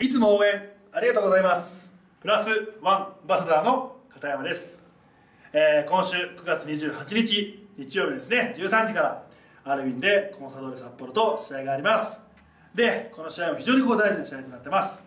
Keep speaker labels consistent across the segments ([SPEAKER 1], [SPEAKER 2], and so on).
[SPEAKER 1] いつも応援ありがとうございます。プラスワンバサダーの片山です、えー、今週9月28日日曜日ですね。13時からアルウィンでコンサドーレ札幌と試合があります。でこの試合も非常にこう大事な試合となってます。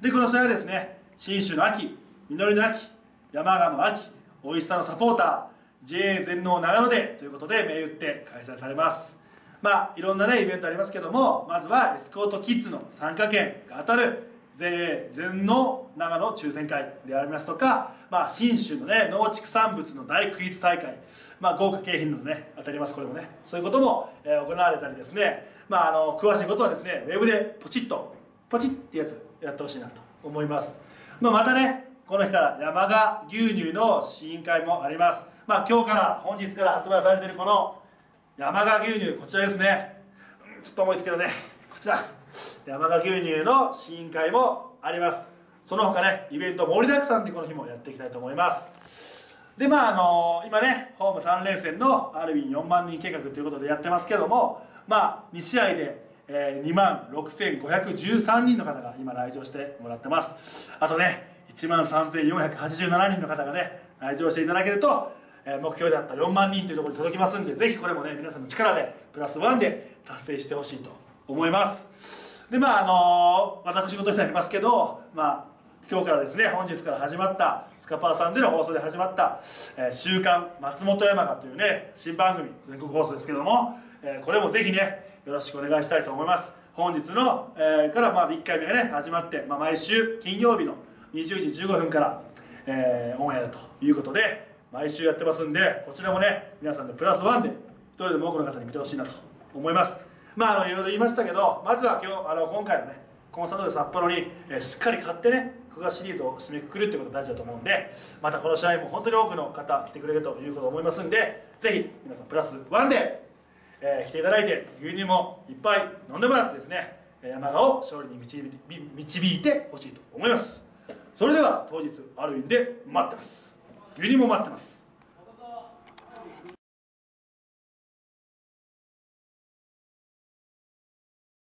[SPEAKER 1] でこの試合はですね信州の秋実りの秋山鹿の秋美味しさのサポーター JA 全農長野でということで銘打って開催されます。まあいろんなねイベントありますけどもまずはエスコートキッズの参加券が当たる全全農長野抽選会でありますとか、まあ、信州のね農畜産物の大クイズ大会、まあ、豪華景品のね当たりますこれもね。そういうことも、えー、行われたりですね、まあ、あの詳しいことはですねウェブでポチッとポチッってやつやってほしいなと思います、まあ、またねこの日から山鹿牛乳の試飲会もあります。まあ今日から本日から発売されているこの山鹿牛乳こちらですね。ちょっと重いですけどね。こちら。山鹿牛乳の試飲会もあります。その他ねイベント盛りだくさんでこの日もやっていきたいと思います。でまああの今ねホーム3連戦のアルビン4万人計画ということでやってますけどもまあ2試合でえー、2万6513人の方が今来場してもらってます。あとね1万3487人の方がね来場していただけると、えー、目標であった4万人というところに届きますんでぜひこれもね皆さんの力でプラスワンで達成してほしいと思います。でまああの私事になりますけどまあ今日からですね本日から始まったスカパーさんでの放送で始まった「えー、週刊松本山雅」というね新番組全国放送ですけども、えー、これもぜひねよろしくお願いしたいと思います。本日の、えー、からまあ1回目がね始まって、まあ、毎週金曜日の20時15分から、えー、オンエアということで毎週やってますんでこちらもね皆さんでプラスワンで一人でも多くの方に見てほしいなと思います。まああのいろいろ言いましたけどまずは今日あの今回のねコンサートで札幌に、えー、しっかり買ってね9月シリーズを締めくくるってことが大事だと思うんでまたこの試合も本当に多くの方来てくれるということを思いますんでぜひ皆さんプラスワンで、えー、来ていただいて牛乳もいっぱい飲んでもらってですね山川を勝利に導いて導いてほしいと思います。それでは当日ある意味で待ってます。牛乳も待ってます。